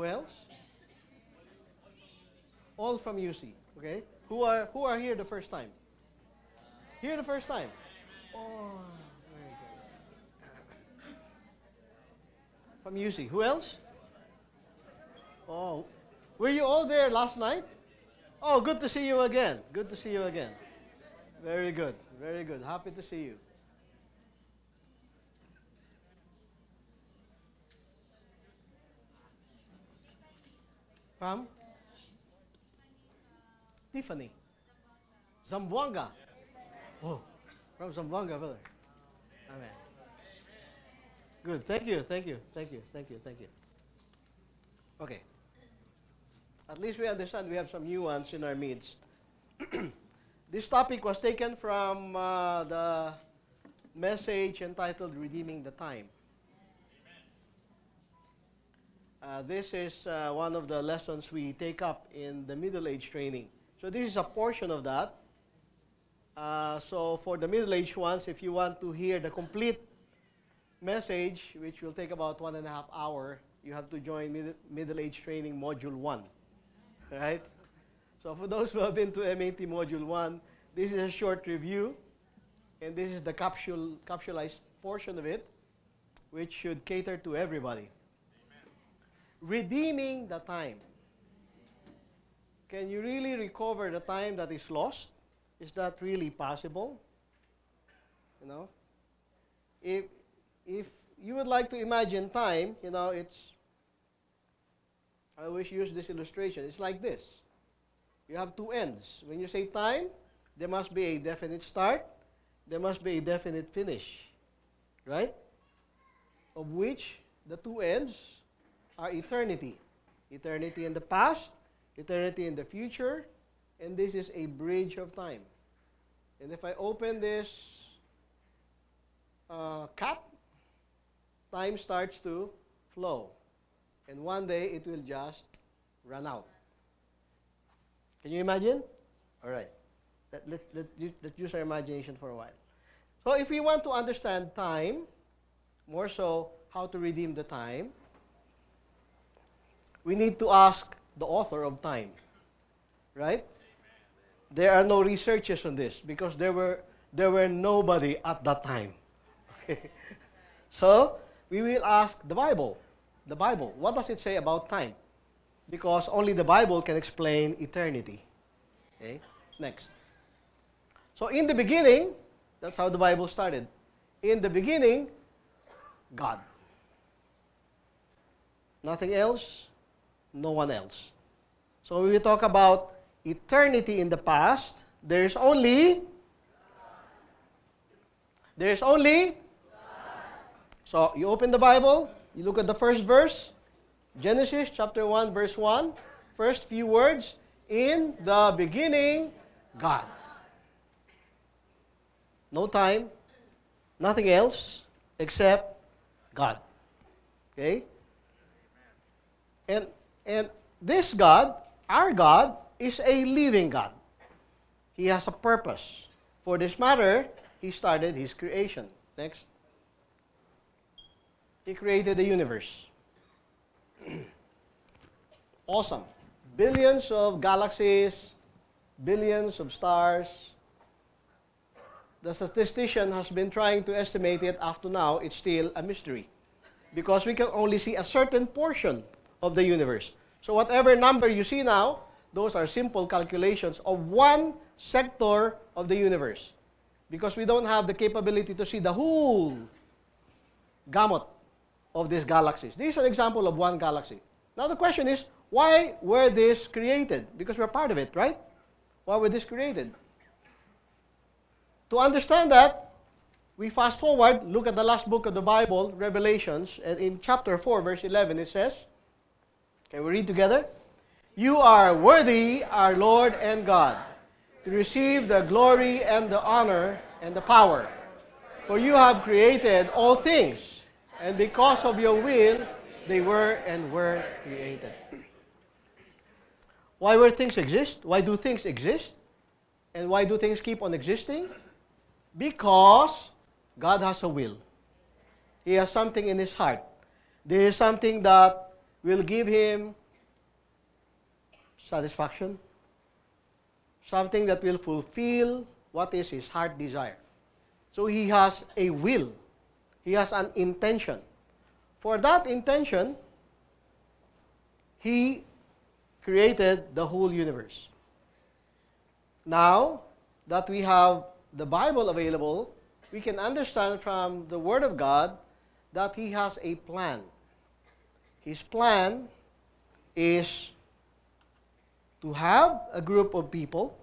Who else? All from UC. Okay. Who are who are here the first time? Here the first time. Oh, very good. From UC. Who else? Oh, were you all there last night? Oh, good to see you again. Good to see you again. Very good. Very good. Happy to see you. From? Tiffany. Zamboanga. Oh, from Zamboanga, brother. Amen. Good. Thank you. Thank you. Thank you. Thank you. Thank you. Okay. At least we understand we have some nuance in our midst. this topic was taken from uh, the message entitled Redeeming the Time. Uh, this is uh, one of the lessons we take up in the middle age training. So this is a portion of that. Uh, so for the middle aged ones, if you want to hear the complete message, which will take about one and a half hour, you have to join mid- middle age training module one. Right? So for those who have been to MAT module one, this is a short review, and this is the capsule capsulized portion of it, which should cater to everybody redeeming the time. Can you really recover the time that is lost? Is that really possible? You know? If, if you would like to imagine time, you know, it's, I always use this illustration. It's like this. You have two ends. When you say time, there must be a definite start, there must be a definite finish. Right? Of which the two ends are eternity. Eternity in the past, eternity in the future, and this is a bridge of time. And if I open this uh, cap, time starts to flow. And one day it will just run out. Can you imagine? All right. Let, let, let, let's use our imagination for a while. So if we want to understand time, more so how to redeem the time, we need to ask the author of time. Right? There are no researches on this because there were there were nobody at that time. Okay. So, we will ask the Bible. The Bible, what does it say about time? Because only the Bible can explain eternity. Okay? Next. So, in the beginning, that's how the Bible started. In the beginning, God. Nothing else, no one else. So when we talk about eternity in the past, there is only there is only So you open the Bible, you look at the first verse, Genesis chapter 1 verse 1, first few words, in the beginning God. No time, nothing else except God. Okay? And and this God, our God, is a living God. He has a purpose. For this matter, He started His creation. Next. He created the universe. awesome. Billions of galaxies, billions of stars. The statistician has been trying to estimate it up to now. It's still a mystery. Because we can only see a certain portion of the universe. So whatever number you see now, those are simple calculations of one sector of the universe. Because we don't have the capability to see the whole gamut of these galaxies. This is an example of one galaxy. Now the question is, why were these created? Because we're part of it, right? Why were these created? To understand that, we fast forward, look at the last book of the Bible, Revelations, and in chapter 4, verse 11, it says, Can we read together? You are worthy, our Lord and God, to receive the glory and the honor and the power. For you have created all things, and because of your will, they were and were created. Why were things exist? Why do things exist? And why do things keep on existing? Because God has a will. He has something in his heart. There is something that will give him satisfaction, something that will fulfill what is his heart desire. So he has a will, he has an intention. For that intention, he created the whole universe. Now that we have the Bible available, we can understand from the Word of God that He has a plan. His plan is to have a group of people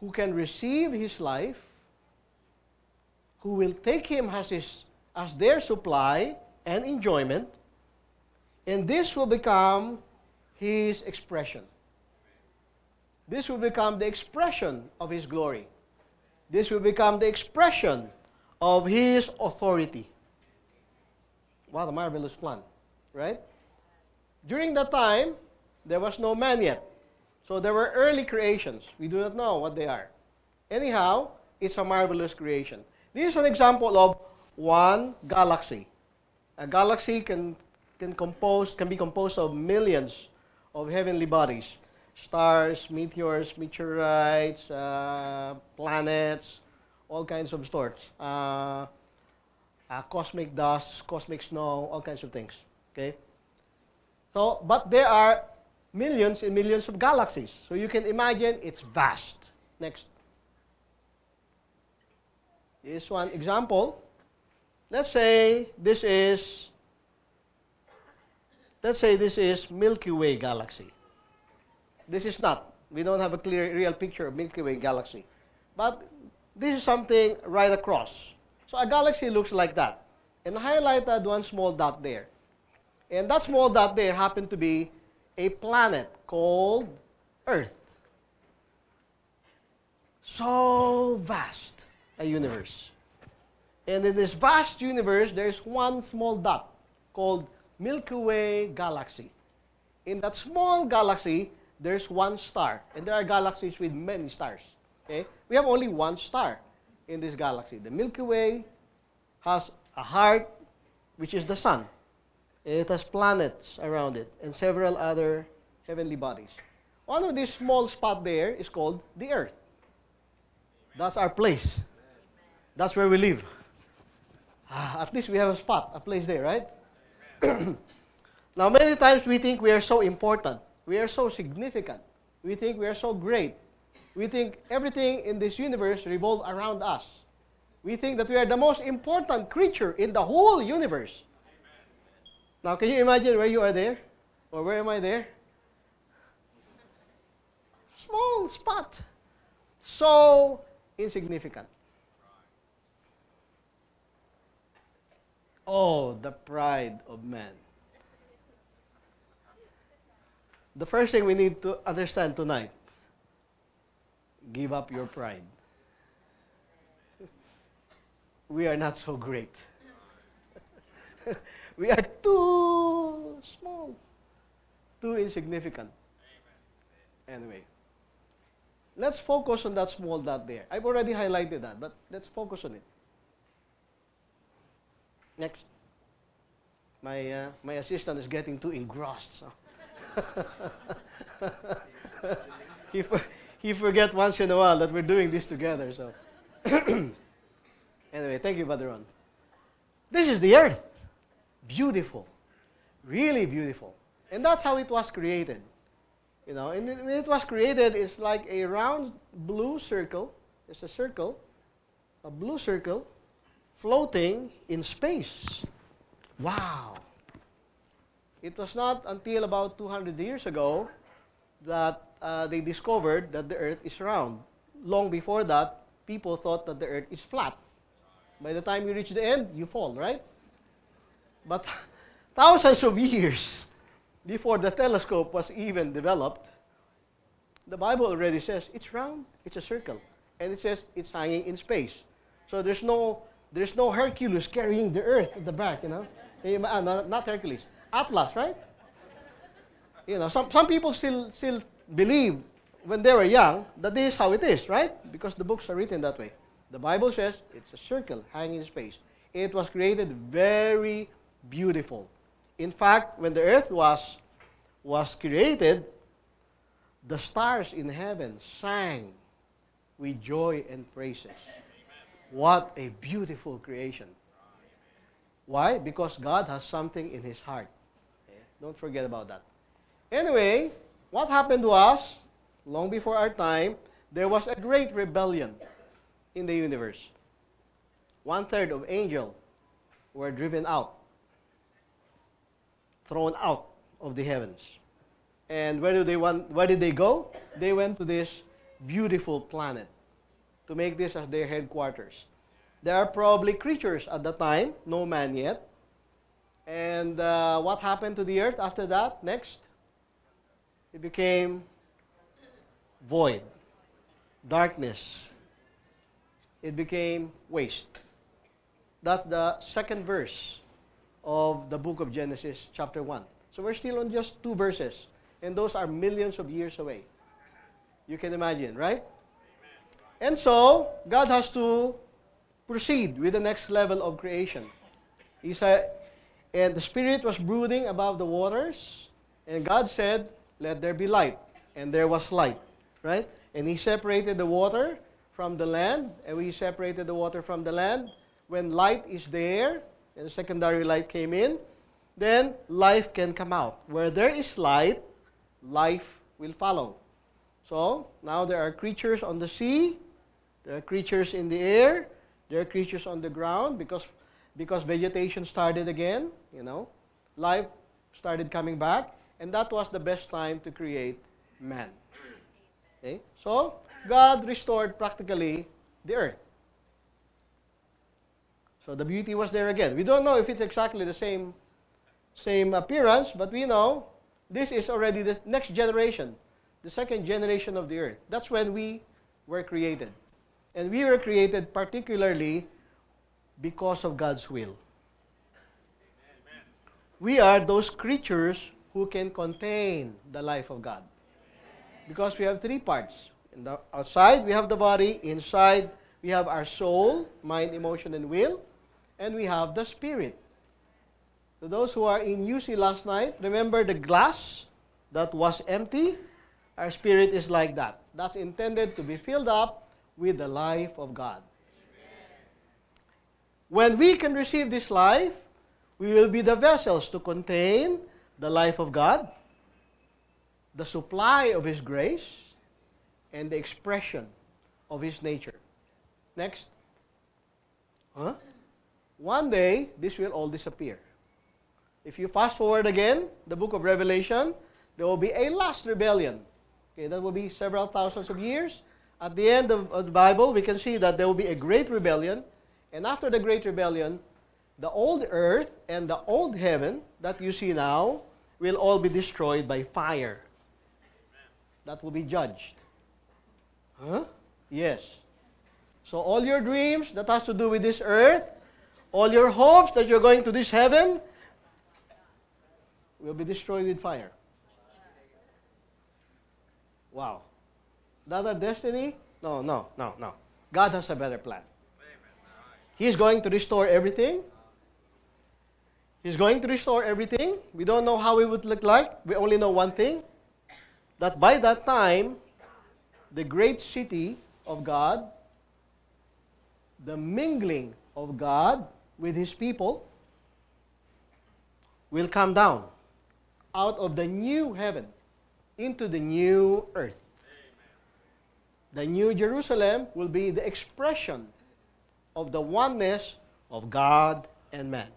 who can receive His life, who will take Him as, his, as their supply and enjoyment, and this will become His expression. This will become the expression of His glory. This will become the expression of His authority. What a marvelous plan, right? During that time, there was no man yet. So there were early creations. We do not know what they are. Anyhow, it's a marvelous creation. This is an example of one galaxy. A galaxy can, can, compose, can be composed of millions of heavenly bodies stars, meteors, meteorites, uh, planets, all kinds of sorts. Uh, uh, cosmic dust, cosmic snow, all kinds of things. Okay? So, but there are millions and millions of galaxies. So you can imagine it's vast. Next. This one example. Let's say this is let's say this is Milky Way galaxy. This is not. We don't have a clear, real picture of Milky Way galaxy. But this is something right across. So a galaxy looks like that. And highlighted one small dot there. And that small dot there happened to be a planet called Earth. So vast a universe. And in this vast universe, there's one small dot called Milky Way galaxy. In that small galaxy, there's one star. And there are galaxies with many stars. Okay? We have only one star in this galaxy. The Milky Way has a heart, which is the sun. It has planets around it and several other heavenly bodies. One of these small spot there is called the earth. That's our place. That's where we live. Ah, at least we have a spot, a place there, right? now, many times we think we are so important. We are so significant. We think we are so great. We think everything in this universe revolves around us. We think that we are the most important creature in the whole universe. Now, can you imagine where you are there? Or where am I there? Small spot. So insignificant. Oh, the pride of man. the first thing we need to understand tonight give up your pride. we are not so great. we are too small, too insignificant. Anyway, let's focus on that small dot there. I've already highlighted that, but let's focus on it. Next. My, uh, my assistant is getting too engrossed. So. he, he forget once in a while that we're doing this together. So, anyway, thank you, Brother Ron. This is the earth. Beautiful. Really beautiful. And that's how it was created. You know, and when it was created, it's like a round blue circle. It's a circle, a blue circle, floating in space. Wow. It was not until about 200 years ago that uh, they discovered that the earth is round. Long before that, people thought that the earth is flat. By the time you reach the end, you fall, right? But thousands of years before the telescope was even developed, the Bible already says it's round, it's a circle, and it says it's hanging in space. So there's no there's no Hercules carrying the earth at the back, you know? Uh, not Hercules. Atlas, right? You know, some, some people still, still believe when they were young that this is how it is, right? Because the books are written that way. The Bible says it's a circle hanging in space. It was created very beautiful. In fact, when the earth was, was created, the stars in heaven sang with joy and praises. What a beautiful creation. Why? Because God has something in His heart. Don't forget about that. Anyway, what happened was, long before our time, there was a great rebellion in the universe. One third of angels were driven out, thrown out of the heavens. And where, do they want, where did they go? They went to this beautiful planet to make this as their headquarters. There are probably creatures at the time, no man yet. And uh, what happened to the earth after that? Next, it became void, darkness. It became waste. That's the second verse of the book of Genesis, chapter 1. So we're still on just two verses, and those are millions of years away. You can imagine, right? And so, God has to proceed with the next level of creation. He said, and the Spirit was brooding above the waters, and God said, Let there be light. And there was light, right? And He separated the water from the land, and we separated the water from the land. When light is there, and secondary light came in, then life can come out. Where there is light, life will follow. So, now there are creatures on the sea, there are creatures in the air, there are creatures on the ground because, because vegetation started again, you know. Life started coming back, and that was the best time to create man. Okay? So, God restored practically the earth. So the beauty was there again. We don't know if it's exactly the same, same appearance, but we know this is already the next generation, the second generation of the earth. That's when we were created. And we were created particularly because of God's will. We are those creatures who can contain the life of God. Because we have three parts. In the outside, we have the body. Inside, we have our soul, mind, emotion, and will. And we have the spirit. To those who are in UC last night, remember the glass that was empty? Our spirit is like that. That's intended to be filled up with the life of God. When we can receive this life, we will be the vessels to contain the life of God, the supply of His grace, and the expression of His nature. Next. Huh? One day, this will all disappear. If you fast forward again, the book of Revelation, there will be a last rebellion. Okay, that will be several thousands of years. At the end of, of the Bible, we can see that there will be a great rebellion. And after the great rebellion, the old earth and the old heaven that you see now will all be destroyed by fire. That will be judged. Huh? Yes. So all your dreams that has to do with this earth, all your hopes that you're going to this heaven, will be destroyed with fire. Wow that our destiny? No, no, no, no. God has a better plan. He's going to restore everything. He's going to restore everything. We don't know how it would look like. We only know one thing that by that time, the great city of God, the mingling of God with His people, will come down out of the new heaven into the new earth the New Jerusalem will be the expression of the oneness of God and man.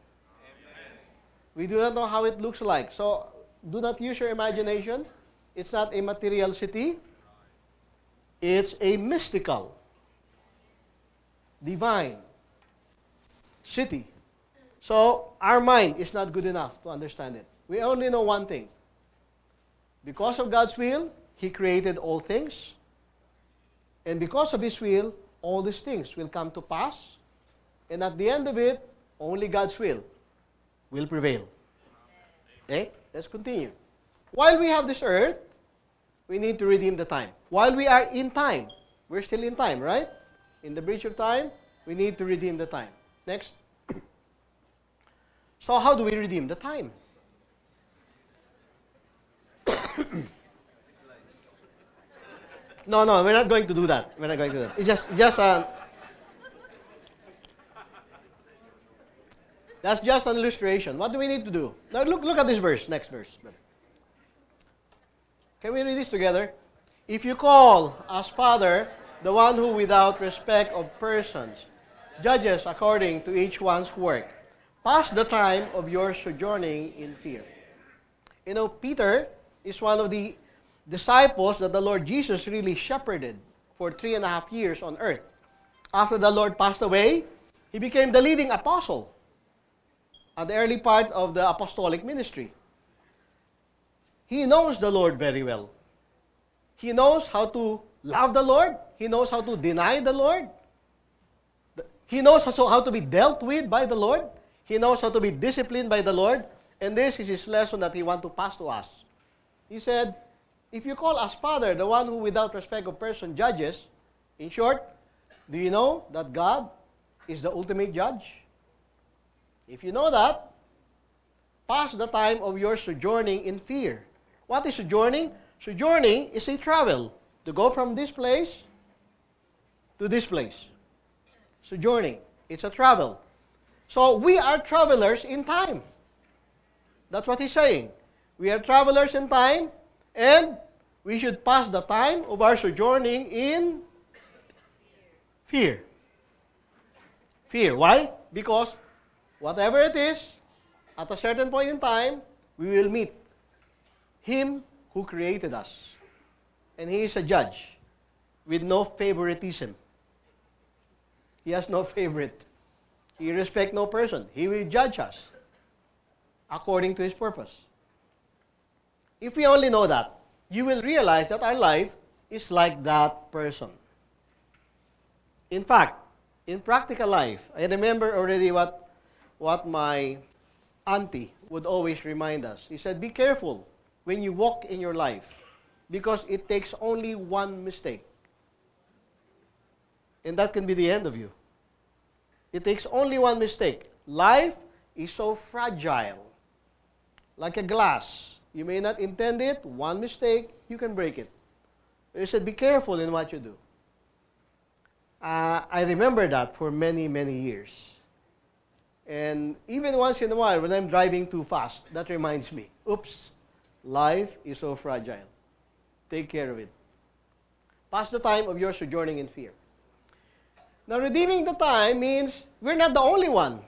We do not know how it looks like. So do not use your imagination. It's not a material city. It's a mystical, divine city. So our mind is not good enough to understand it. We only know one thing. Because of God's will, He created all things. And because of His will, all these things will come to pass. And at the end of it, only God's will will prevail. Okay? Let's continue. While we have this earth, we need to redeem the time. While we are in time, we're still in time, right? In the breach of time, we need to redeem the time. Next. So, how do we redeem the time? no, no, we're not going to do that. We're not going to do that. It's just, just uh, That's just an illustration. What do we need to do? Now look, look at this verse, next verse. Can we read this together? If you call as Father the one who without respect of persons judges according to each one's work, pass the time of your sojourning in fear. You know, Peter is one of the disciples that the Lord Jesus really shepherded for three and a half years on earth. After the Lord passed away, he became the leading apostle at the early part of the apostolic ministry. He knows the Lord very well. He knows how to love the Lord. He knows how to deny the Lord. He knows also how to be dealt with by the Lord. He knows how to be disciplined by the Lord. And this is his lesson that he wants to pass to us. He said, If you call us Father, the one who without respect of person judges, in short, do you know that God is the ultimate judge? If you know that, pass the time of your sojourning in fear. What is sojourning? Sojourning is a travel to go from this place to this place. Sojourning, it's a travel. So we are travelers in time. That's what he's saying. We are travelers in time, and we should pass the time of our sojourning in fear. Fear. Why? Because whatever it is, at a certain point in time, we will meet Him who created us. And He is a judge with no favoritism. He has no favorite. He respects no person. He will judge us according to His purpose. If we only know that, you will realize that our life is like that person. In fact, in practical life, I remember already what what my auntie would always remind us. He said, Be careful when you walk in your life because it takes only one mistake. And that can be the end of you. It takes only one mistake. Life is so fragile, like a glass. You may not intend it, one mistake, you can break it. He said, Be careful in what you do. Uh, I remember that for many, many years. And even once in a while, when I'm driving too fast, that reminds me, oops, life is so fragile. Take care of it. Pass the time of your sojourning in fear. Now, redeeming the time means we're not the only one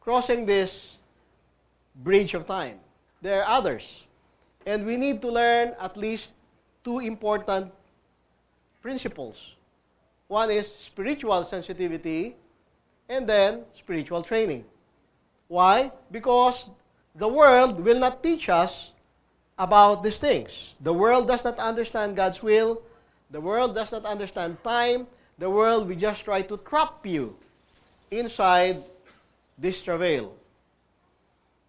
crossing this bridge of time. There are others. And we need to learn at least two important principles. One is spiritual sensitivity, and then spiritual training. Why? Because the world will not teach us about these things. The world does not understand God's will. The world does not understand time. The world will just try to trap you inside this travail.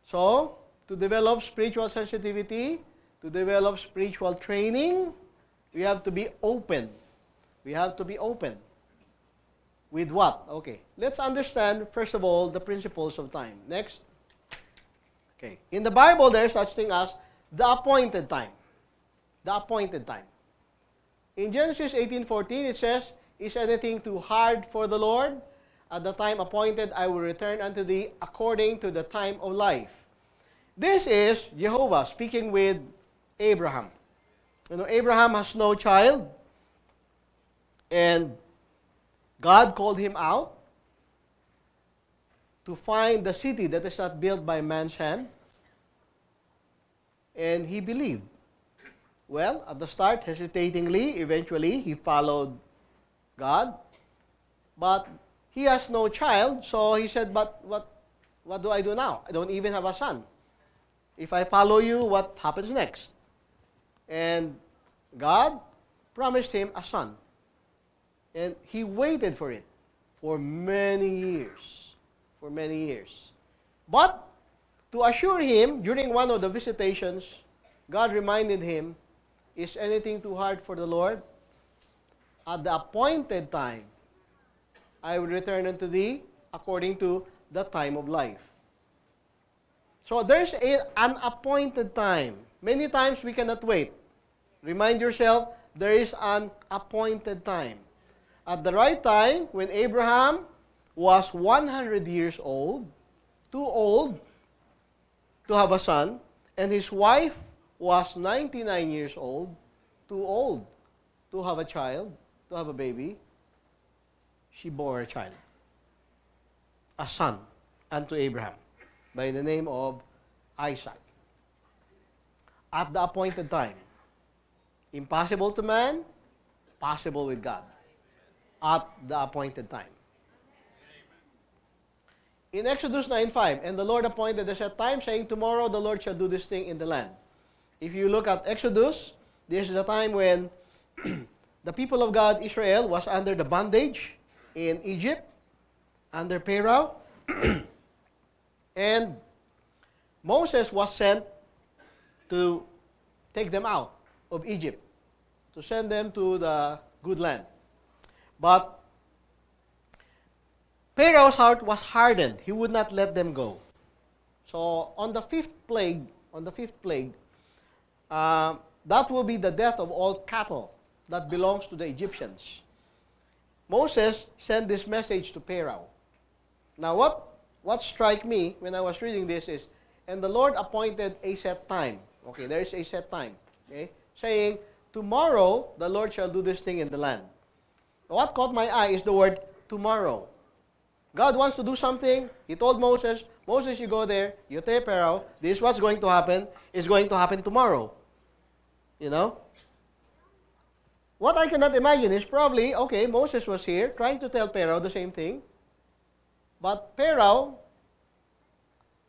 So, to develop spiritual sensitivity, to develop spiritual training, we have to be open. We have to be open. With what? Okay. Let's understand, first of all, the principles of time. Next. Okay. In the Bible, there's such thing as the appointed time. The appointed time. In Genesis 18.14, it says, Is anything too hard for the Lord? At the time appointed, I will return unto thee according to the time of life. This is Jehovah speaking with Abraham. You know, Abraham has no child, and God called him out to find the city that is not built by man's hand. And he believed. Well, at the start, hesitatingly, eventually, he followed God. But he has no child, so he said, But what, what do I do now? I don't even have a son. If I follow you, what happens next? And God promised him a son. And he waited for it for many years. For many years. But to assure him, during one of the visitations, God reminded him, Is anything too hard for the Lord? At the appointed time, I will return unto thee according to the time of life. So there's a, an appointed time Many times we cannot wait. Remind yourself, there is an appointed time. At the right time, when Abraham was 100 years old, too old to have a son, and his wife was 99 years old, too old to have a child, to have a baby, she bore a child, a son unto Abraham by the name of Isaac. At the appointed time. Impossible to man, possible with God. At the appointed time. In Exodus 9:5, and the Lord appointed a set time, saying, Tomorrow the Lord shall do this thing in the land. If you look at Exodus, this is a time when the people of God, Israel, was under the bondage in Egypt, under Pharaoh. and Moses was sent to take them out of Egypt, to send them to the good land. But Pharaoh's heart was hardened. He would not let them go. So on the fifth plague, on the fifth plague, uh, that will be the death of all cattle that belongs to the Egyptians. Moses sent this message to Pharaoh. Now what what struck me when I was reading this is, and the Lord appointed a set time. Okay, there is a set time. Okay, saying, tomorrow the Lord shall do this thing in the land. What caught my eye is the word tomorrow. God wants to do something. He told Moses, Moses, you go there, you tell Pharaoh, this is what's going to happen, It's going to happen tomorrow. You know? What I cannot imagine is probably, okay, Moses was here trying to tell Pharaoh the same thing. But Pharaoh,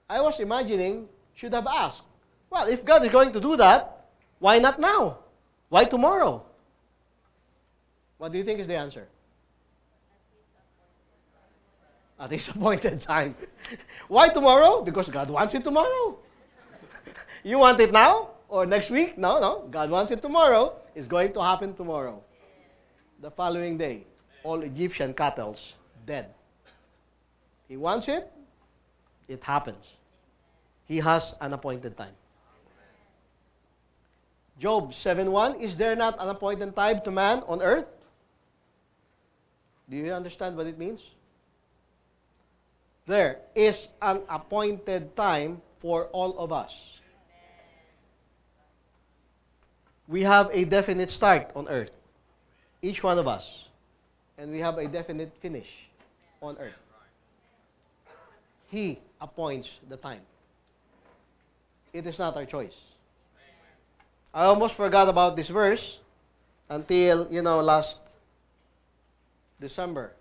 I was imagining, should have asked, well, if God is going to do that, why not now? Why tomorrow? What do you think is the answer? At his appointed time. why tomorrow? Because God wants it tomorrow. you want it now or next week? No, no. God wants it tomorrow. It's going to happen tomorrow. The following day, all Egyptian cattle dead. He wants it, it happens. He has an appointed time. Job 7:1 Is there not an appointed time to man on earth? Do you understand what it means? There is an appointed time for all of us. We have a definite start on earth, each one of us, and we have a definite finish on earth. He appoints the time. It is not our choice. I almost forgot about this verse until, you know, last December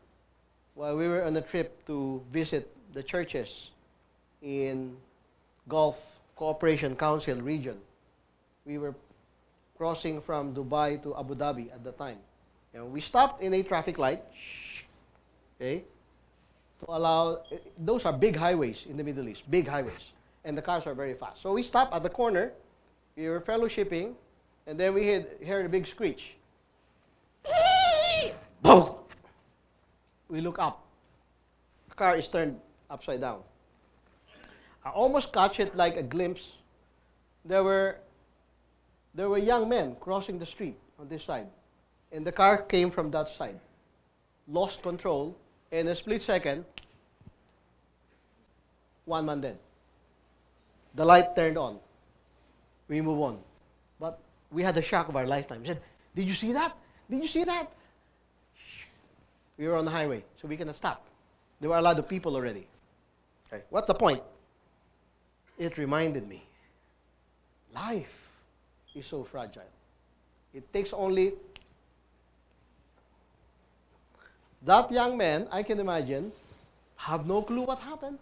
while we were on a trip to visit the churches in Gulf Cooperation Council region. We were crossing from Dubai to Abu Dhabi at the time. And we stopped in a traffic light, okay, to allow, those are big highways in the Middle East, big highways, and the cars are very fast. So we stopped at the corner, we were fellowshipping, and then we heard, a big screech. Boom! We look up. Car is turned upside down. I almost catch it like a glimpse. There were, there were young men crossing the street on this side, and the car came from that side. Lost control, in a split second, one man dead. The light turned on. We move on. But we had the shock of our lifetime. We said, Did you see that? Did you see that? We were on the highway, so we cannot stop. There were a lot of people already. Okay. What's the point? It reminded me life is so fragile. It takes only That young man, I can imagine, have no clue what happened.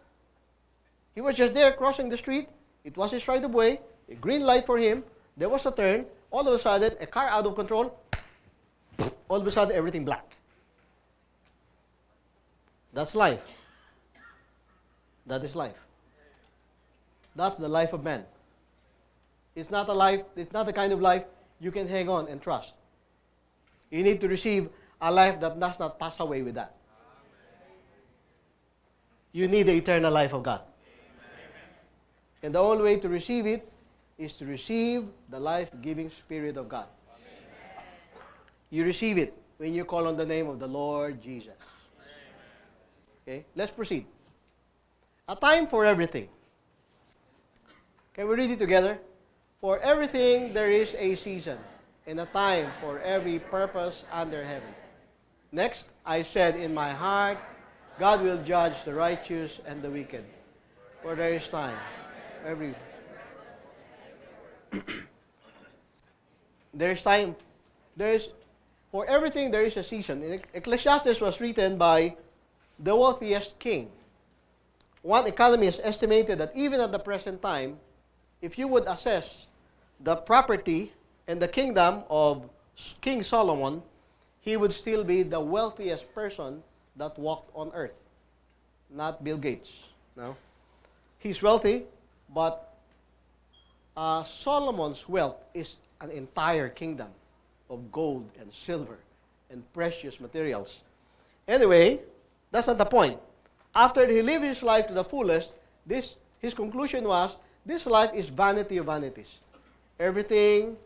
He was just there crossing the street. It was his right of way, a green light for him. There was a turn. All of a sudden, a car out of control. All of a sudden, everything black. That's life. That is life. That's the life of man. It's not a life, it's not the kind of life you can hang on and trust. You need to receive a life that does not pass away with that. You need the eternal life of God. And the only way to receive it is to receive the life giving Spirit of God. You receive it when you call on the name of the Lord Jesus. Okay, let's proceed. A time for everything. Can we read it together? For everything there is a season, and a time for every purpose under heaven. Next, I said in my heart, God will judge the righteous and the wicked. For there is time. Every there is time. There is for everything there is a season. Ecclesiastes was written by the wealthiest king. One economist estimated that even at the present time, if you would assess the property and the kingdom of King Solomon, he would still be the wealthiest person that walked on earth. Not Bill Gates. No. He's wealthy, but uh, Solomon's wealth is an entire kingdom of gold and silver and precious materials. Anyway, that's not the point. After he lived his life to the fullest, this his conclusion was this life is vanity of vanities. Everything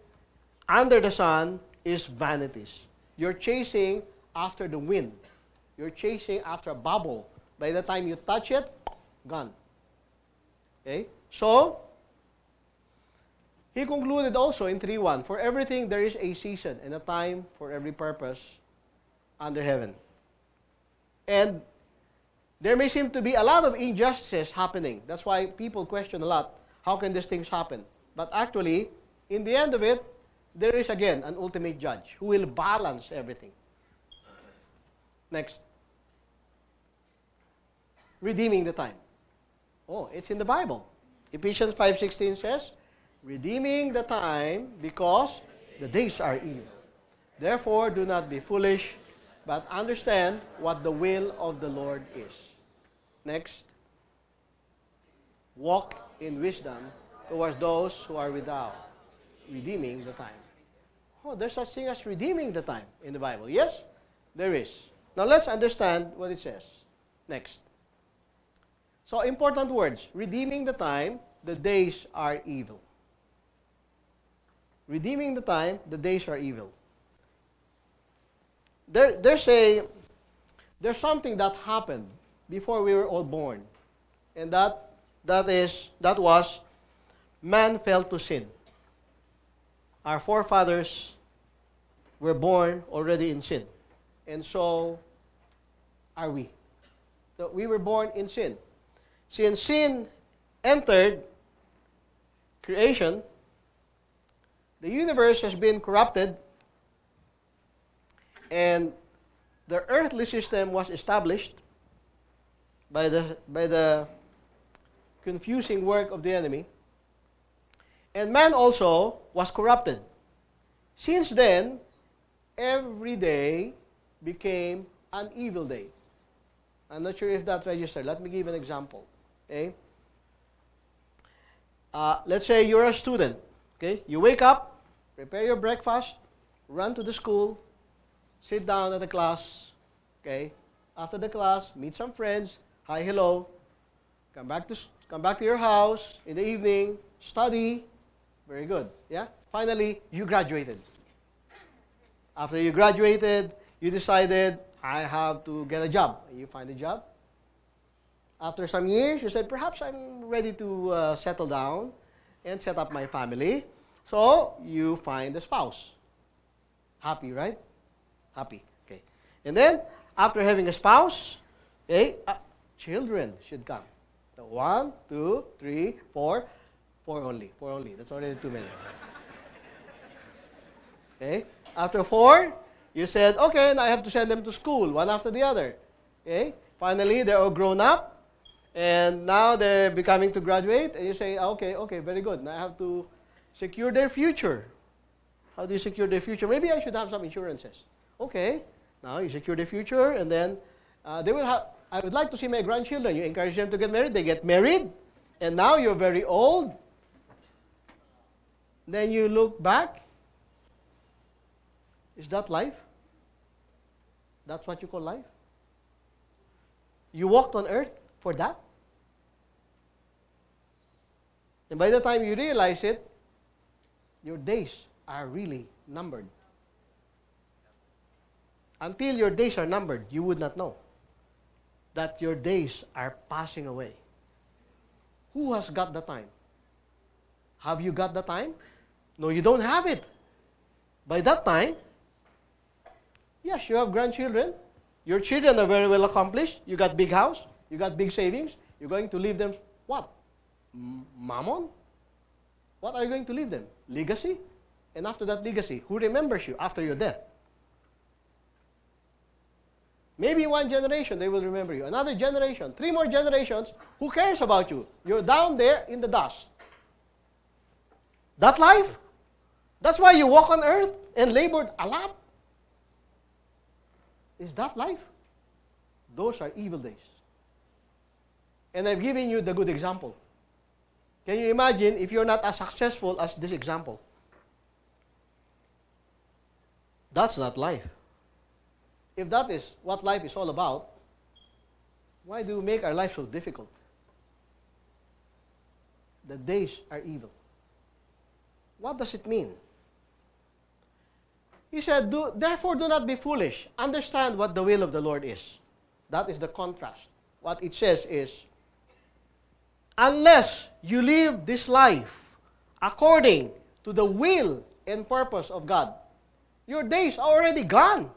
under the sun is vanities. You're chasing after the wind. You're chasing after a bubble. By the time you touch it, gone. Okay? So, he concluded also in 3.1, For everything there is a season and a time for every purpose under heaven. And there may seem to be a lot of injustice happening. That's why people question a lot, how can these things happen? But actually, in the end of it, there is again an ultimate judge who will balance everything. Next. Redeeming the time. Oh, it's in the Bible. Ephesians 5.16 says, redeeming the time because the days are evil. Therefore, do not be foolish, but understand what the will of the Lord is. Next, walk in wisdom towards those who are without, redeeming the time. Oh, there's such thing as redeeming the time in the Bible. Yes, there is. Now let's understand what it says. Next. So important words. Redeeming the time, the days are evil redeeming the time, the days are evil. There, there's a there's something that happened before we were all born. And that that is that was man fell to sin. Our forefathers were born already in sin. And so are we. So we were born in sin. Since sin entered creation, the universe has been corrupted and the earthly system was established by the, by the confusing work of the enemy. And man also was corrupted. Since then, every day became an evil day. I'm not sure if that registered. Let me give an example. Okay? Uh, let's say you're a student. Okay? You wake up, prepare your breakfast, run to the school, sit down at the class, okay? After the class, meet some friends, hi, hello, come back to, come back to your house in the evening, study, very good, yeah? Finally, you graduated. After you graduated, you decided, I have to get a job. You find a job. After some years, you said, perhaps I'm ready to uh, settle down and set up my family. So you find a spouse. Happy, right? Happy. Okay. And then, after having a spouse, okay, uh, children should come. So one, two, three, four. Four only. Four only. That's already too many. Okay? After four, you said, okay, now I have to send them to school, one after the other. Okay? Finally, they're all grown up, and now they're becoming to graduate, and you say, okay, okay, very good. Now I have to secure their future. How do you secure their future? Maybe I should have some insurances. Okay, now you secure the future, and then uh, they will have. I would like to see my grandchildren. You encourage them to get married. They get married, and now you're very old. Then you look back. Is that life? That's what you call life? You walked on earth for that? And by the time you realize it, your days are really numbered. Until your days are numbered, you would not know that your days are passing away. Who has got the time? Have you got the time? No, you don't have it. By that time, yes, you have grandchildren. Your children are very well accomplished. You got big house. You got big savings. You're going to leave them what? Mammon? What are you going to leave them? Legacy? And after that legacy, who remembers you after your death? Maybe one generation they will remember you. Another generation, three more generations, who cares about you? You're down there in the dust. That life? That's why you walk on earth and labored a lot? Is that life? Those are evil days. And I've given you the good example. Can you imagine if you're not as successful as this example? That's not life. If that is what life is all about, why do we make our life so difficult? The days are evil. What does it mean? He said, do, Therefore, do not be foolish. Understand what the will of the Lord is. That is the contrast. What it says is, Unless you live this life according to the will and purpose of God, your days are already gone.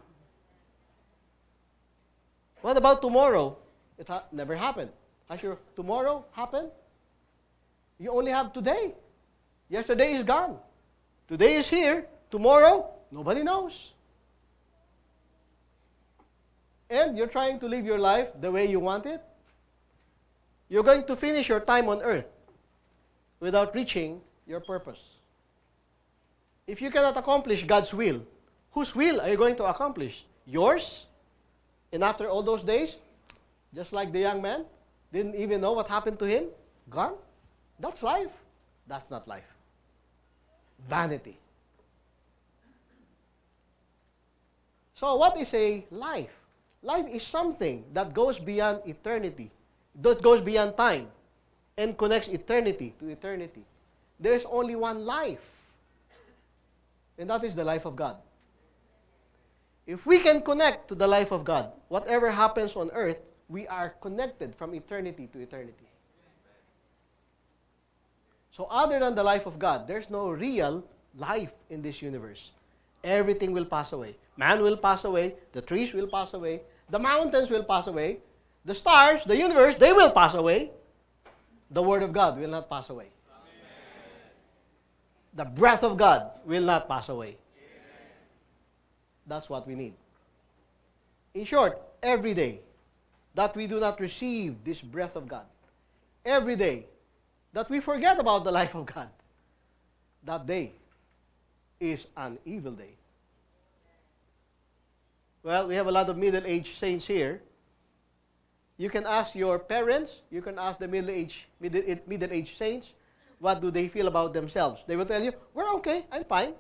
What about tomorrow? It ha- never happened. Has your tomorrow happened? You only have today. Yesterday is gone. Today is here. Tomorrow, nobody knows. And you're trying to live your life the way you want it. You're going to finish your time on earth without reaching your purpose. If you cannot accomplish God's will, whose will are you going to accomplish? Yours? And after all those days, just like the young man, didn't even know what happened to him, gone? That's life. That's not life. Vanity. So, what is a life? Life is something that goes beyond eternity, that goes beyond time, and connects eternity to eternity. There is only one life, and that is the life of God. If we can connect to the life of God, whatever happens on earth, we are connected from eternity to eternity. So, other than the life of God, there's no real life in this universe. Everything will pass away. Man will pass away, the trees will pass away, the mountains will pass away, the stars, the universe, they will pass away. The Word of God will not pass away. The breath of God will not pass away. That's what we need. In short, every day that we do not receive this breath of God, every day that we forget about the life of God, that day is an evil day. Well, we have a lot of middle aged saints here. You can ask your parents, you can ask the middle aged middle, middle aged saints, what do they feel about themselves? They will tell you, We're okay, I'm fine.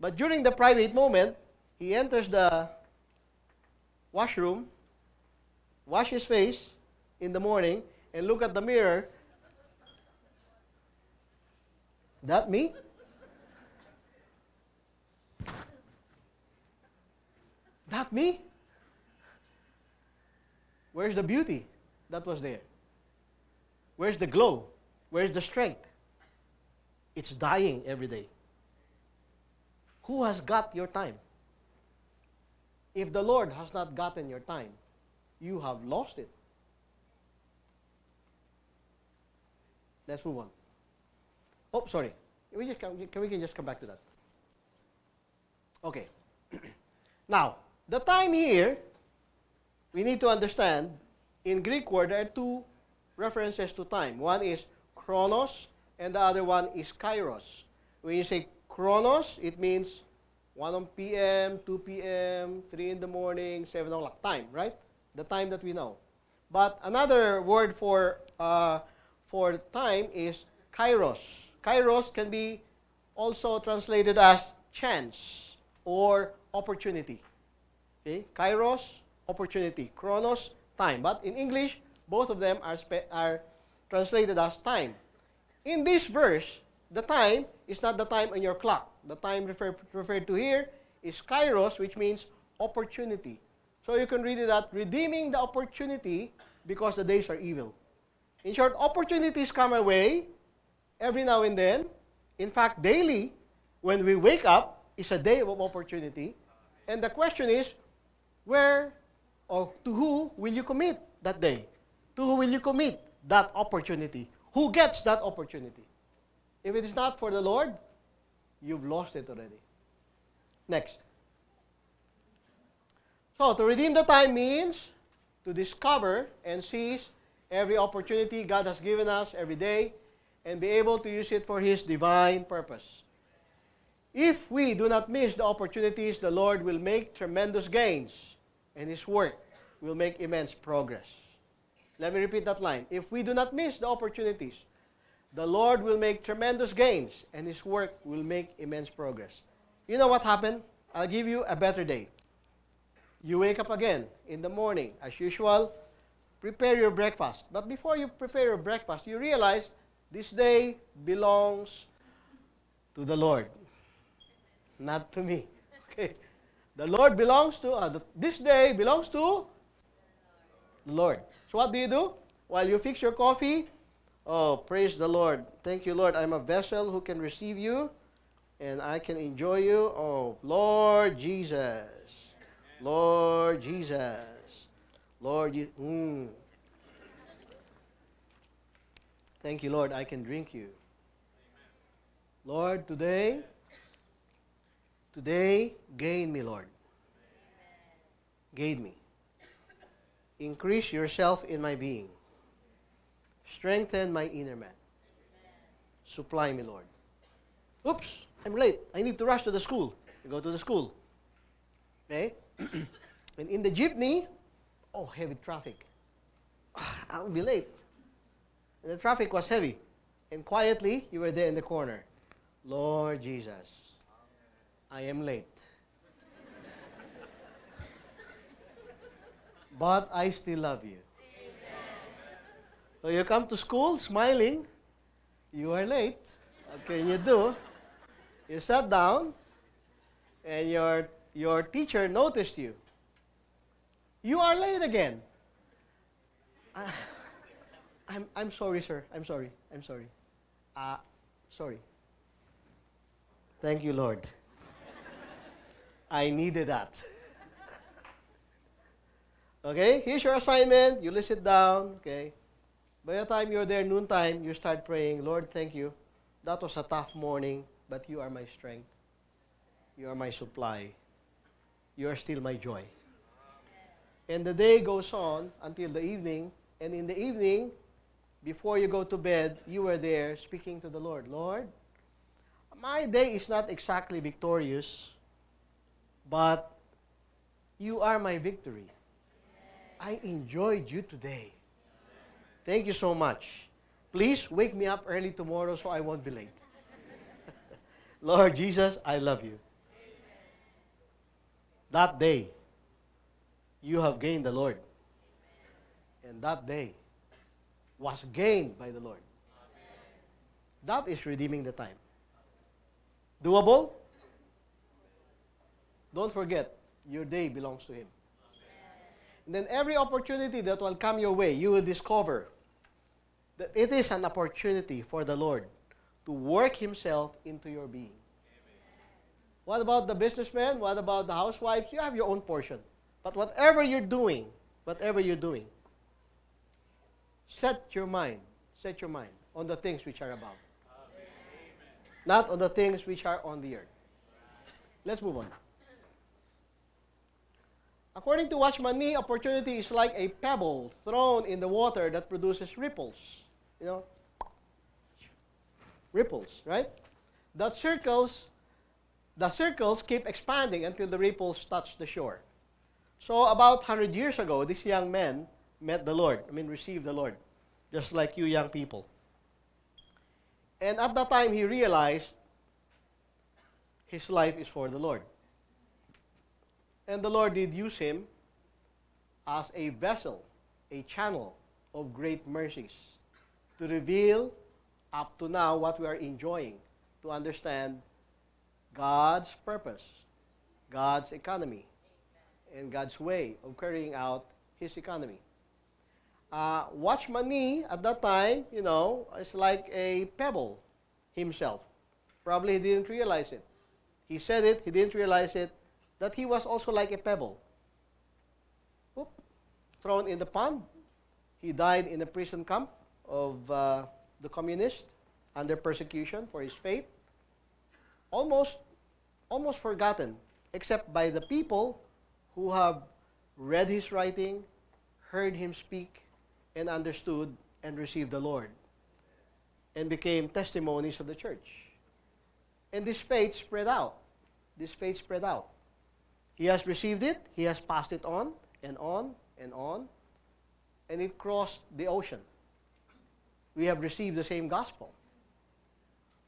But during the private moment, he enters the washroom, wash his face in the morning, and look at the mirror. That me? That me? Where's the beauty that was there? Where's the glow? Where's the strength? It's dying every day. Who has got your time? If the Lord has not gotten your time, you have lost it. Let's move on. Oh, sorry. Can we, just can we can just come back to that? Okay. now, the time here, we need to understand, in Greek word, there are two references to time. One is chronos, and the other one is kairos. When you say chronos, it means 1 p.m., 2 p.m., 3 in the morning, 7 o'clock time, right? The time that we know. But another word for, uh, for time is kairos. Kairos can be also translated as chance or opportunity. Okay? Kairos, opportunity. Chronos, time. But in English, both of them are, are translated as time. In this verse, the time is not the time on your clock. The time refer, referred to here is kairos, which means opportunity. So you can read it that redeeming the opportunity because the days are evil. In short, opportunities come our way every now and then. In fact, daily, when we wake up, is a day of opportunity. And the question is, where or to who will you commit that day? To who will you commit that opportunity? Who gets that opportunity? If it is not for the Lord, you've lost it already. Next. So, to redeem the time means to discover and seize every opportunity God has given us every day and be able to use it for His divine purpose. If we do not miss the opportunities, the Lord will make tremendous gains and His work will make immense progress. Let me repeat that line. If we do not miss the opportunities, the Lord will make tremendous gains and His work will make immense progress. You know what happened? I'll give you a better day. You wake up again in the morning, as usual, prepare your breakfast. But before you prepare your breakfast, you realize this day belongs to the Lord, not to me. Okay? The Lord belongs to, uh, the, this day belongs to the Lord. So what do you do? While you fix your coffee, oh, praise the Lord. Thank you, Lord. I'm a vessel who can receive you and I can enjoy you. Oh, Lord Jesus. Lord Jesus. Lord, you, mm. Thank you, Lord, I can drink you. Lord, today, today, gain me, Lord. Gain me. Increase yourself in my being. Strengthen my inner man. Supply me, Lord. Oops, I'm late. I need to rush to the school. Go to the school. Okay? and in the jeepney, oh, heavy traffic. Ah, I'll be late. And the traffic was heavy. And quietly, you were there in the corner. Lord Jesus, I am late. but I still love you. So you come to school smiling. You are late. What can you do? You sat down, and your, your teacher noticed you. You are late again. Uh, I'm, I'm sorry, sir. I'm sorry. I'm sorry. Uh, sorry. Thank you, Lord. I needed that. okay, here's your assignment. You list it down. Okay. By the time you're there, noontime, you start praying, Lord, thank you. That was a tough morning, but you are my strength. You are my supply. You are still my joy. And the day goes on until the evening. And in the evening, before you go to bed, you were there speaking to the Lord. Lord, my day is not exactly victorious, but you are my victory. I enjoyed you today. Thank you so much. Please wake me up early tomorrow so I won't be late. Lord Jesus, I love you. That day, you have gained the Lord. And that day was gained by the Lord. That is redeeming the time. Doable? Don't forget, your day belongs to Him. And then every opportunity that will come your way, you will discover that it is an opportunity for the Lord to work Himself into your being. What about the businessman? What about the housewives? You have your own portion. But whatever you're doing, whatever you're doing, set your mind, set your mind on the things which are above. Amen. Not on the things which are on the earth. Let's move on. According to Watchman Nee, opportunity is like a pebble thrown in the water that produces ripples. You know? Ripples, right? The circles, the circles keep expanding until the ripples touch the shore. So about 100 years ago, this young man met the Lord. I mean, received the Lord. Just like you young people. And at that time, he realized his life is for the Lord. And the Lord did use him as a vessel, a channel of great mercies to reveal up to now what we are enjoying to understand God's purpose, God's economy, and God's way of carrying out His economy. Uh, Watchman Nee, at that time, you know, is like a pebble himself. Probably he didn't realize it. He said it, he didn't realize it, that he was also like a pebble. Whoop, thrown in the pond. He died in a prison camp of uh, the communists under persecution for his faith. Almost, almost forgotten, except by the people who have read his writing, heard him speak, and understood and received the Lord, and became testimonies of the church. And this faith spread out. This faith spread out. He has received it, he has passed it on, and on, and on, and it crossed the ocean. We have received the same gospel.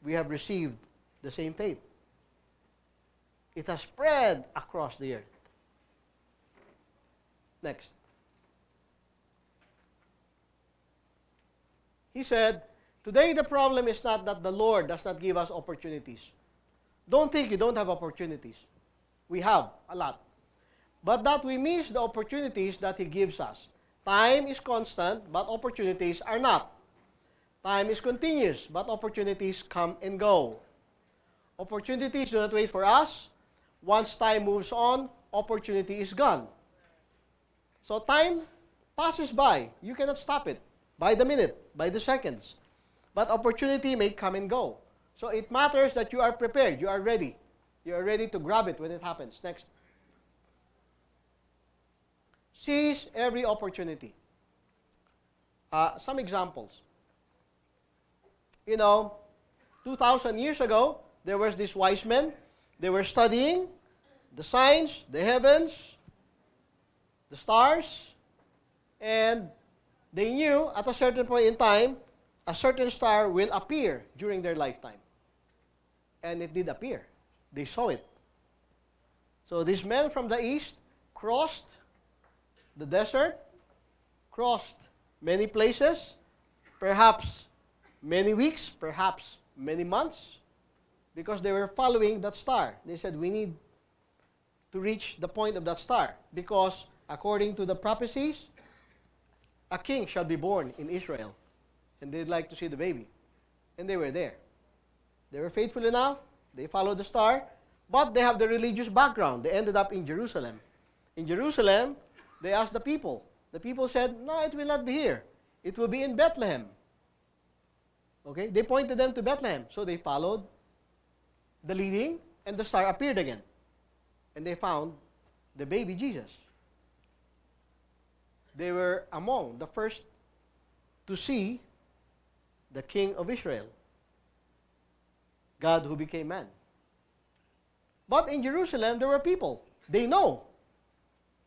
We have received the same faith. It has spread across the earth. Next. He said, Today the problem is not that the Lord does not give us opportunities. Don't think you don't have opportunities. We have a lot. But that we miss the opportunities that He gives us. Time is constant, but opportunities are not. Time is continuous, but opportunities come and go. Opportunities do not wait for us. Once time moves on, opportunity is gone. So time passes by. You cannot stop it by the minute, by the seconds. But opportunity may come and go. So it matters that you are prepared, you are ready. You are ready to grab it when it happens. Next. Seize every opportunity. Uh, some examples. You know, 2,000 years ago, there was this wise men. They were studying the signs, the heavens, the stars, and they knew at a certain point in time, a certain star will appear during their lifetime. And it did appear. They saw it. So these men from the east crossed the desert, crossed many places, perhaps many weeks, perhaps many months, because they were following that star. They said, We need to reach the point of that star, because according to the prophecies, a king shall be born in Israel. And they'd like to see the baby. And they were there. They were faithful enough. They followed the star. But they have the religious background. They ended up in Jerusalem. In Jerusalem, they asked the people. The people said, No, it will not be here. It will be in Bethlehem. Okay? They pointed them to Bethlehem. So they followed the leading, and the star appeared again. And they found the baby Jesus. They were among the first to see the King of Israel, God who became man. But in Jerusalem, there were people. They know.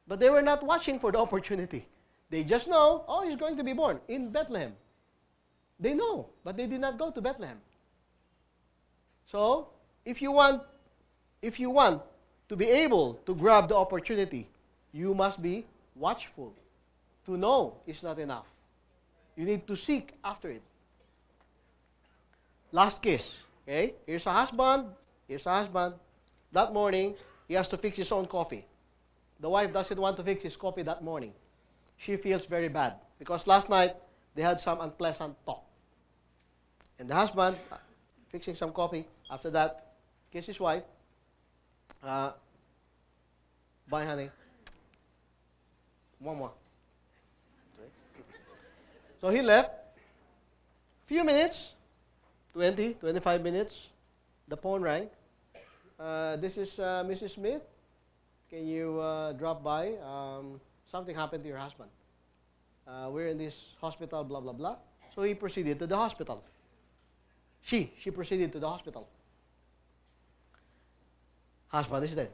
But they were not watching for the opportunity. They just know, oh, he's going to be born in Bethlehem. They know, but they did not go to Bethlehem. So, if you want if you want to be able to grab the opportunity, you must be watchful. To know is not enough. You need to seek after it. Last kiss. Okay? Here's a husband. Here's a husband. That morning, he has to fix his own coffee. The wife doesn't want to fix his coffee that morning. She feels very bad because last night they had some unpleasant talk. And the husband, uh, fixing some coffee, after that, kiss his wife. Uh, bye, honey. One more. So he left. Few minutes, 20, 25 minutes, the phone rang. Uh, this is uh, Mrs. Smith. Can you uh, drop by? Um, something happened to your husband. Uh, we're in this hospital, blah, blah, blah. So he proceeded to the hospital. She, she proceeded to the hospital. Husband is dead.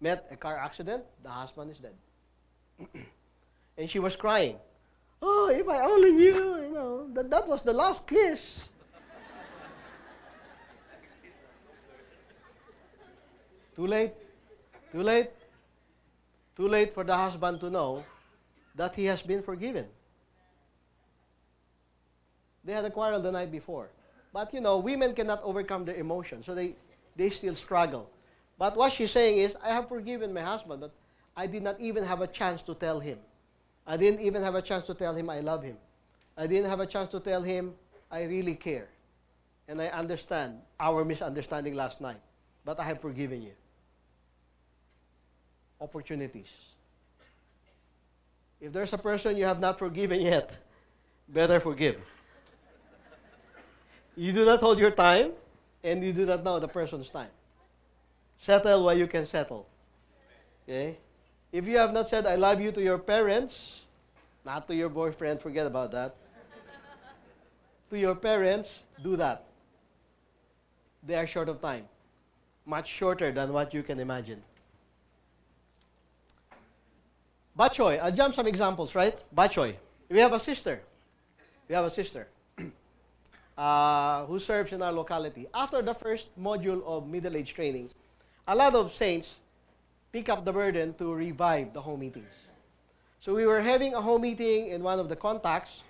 Met a car accident, the husband is dead. and she was crying. Oh, if I only knew, you know, that that was the last kiss. Too late. Too late. Too late for the husband to know that he has been forgiven. They had a quarrel the night before. But you know, women cannot overcome their emotions, so they, they still struggle. But what she's saying is, I have forgiven my husband, but I did not even have a chance to tell him. I didn't even have a chance to tell him I love him. I didn't have a chance to tell him I really care. And I understand our misunderstanding last night, but I have forgiven you. Opportunities. If there's a person you have not forgiven yet, better forgive. You do not hold your time, and you do not know the person's time. Settle while you can settle. Okay? If you have not said, I love you to your parents, not to your boyfriend, forget about that. to your parents, do that. They are short of time, much shorter than what you can imagine. Batchoy, I'll jump some examples, right? Batchoy. We have a sister. We have a sister uh, who serves in our locality. After the first module of middle age training, a lot of saints pick up the burden to revive the home meetings. So we were having a home meeting in one of the contacts,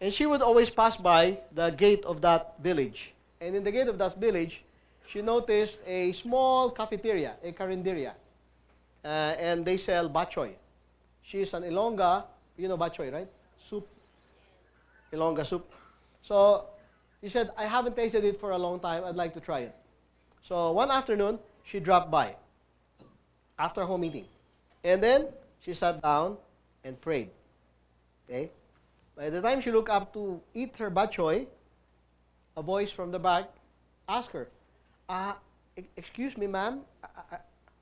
and she would always pass by the gate of that village. And in the gate of that village, she noticed a small cafeteria, a carinderia, uh, and they sell batchoy. She's an Ilongga, you know bachoy, right? Soup. Ilongga soup. So she said, I haven't tasted it for a long time. I'd like to try it. So one afternoon, she dropped by after home meeting. And then she sat down and prayed. Okay? By the time she looked up to eat her batchoy, a voice from the back asked her, uh, Excuse me, ma'am,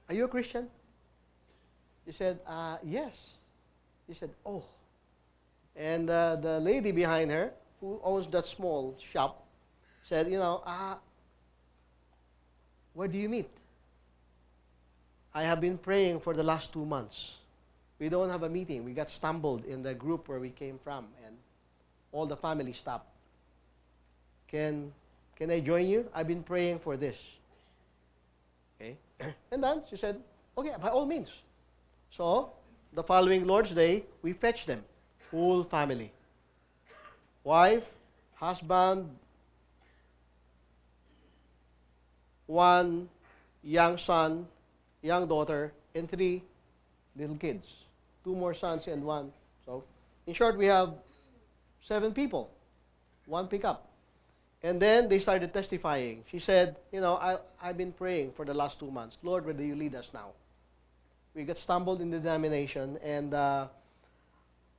are you a Christian? She said, uh, Yes. She said, Oh. And uh, the lady behind her, who owns that small shop, said, You know, uh, where do you meet? I have been praying for the last two months. We don't have a meeting. We got stumbled in the group where we came from, and all the family stopped. Can, can I join you? I've been praying for this. Okay? and then she said, Okay, by all means. So, the following Lord's Day, we fetched them, whole family. Wife, husband, one young son, young daughter, and three little kids. Two more sons and one. So, in short, we have seven people, one pickup. And then they started testifying. She said, You know, I, I've been praying for the last two months. Lord, where do you lead us now? We got stumbled in the denomination, and, uh,